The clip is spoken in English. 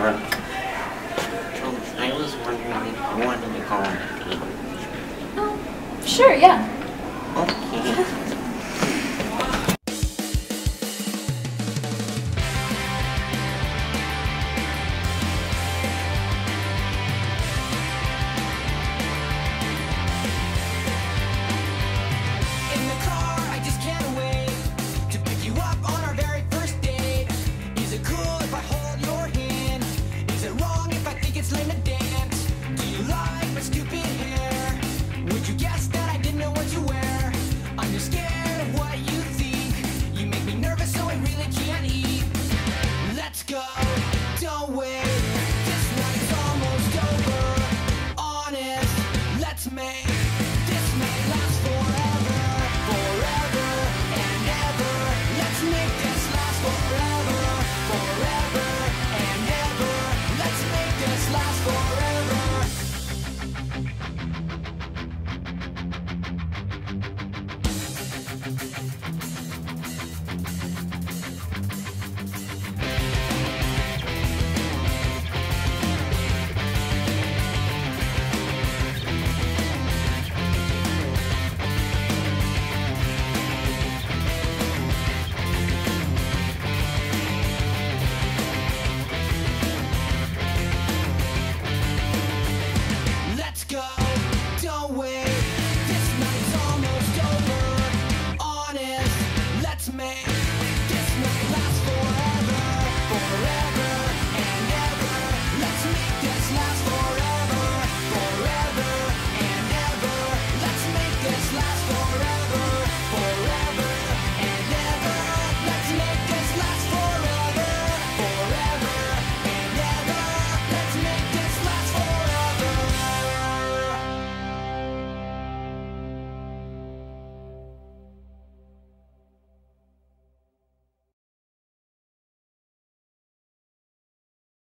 Um, I was wondering if you wanted to go on a sure, yeah. Okay. go. Don't wait. Yeah.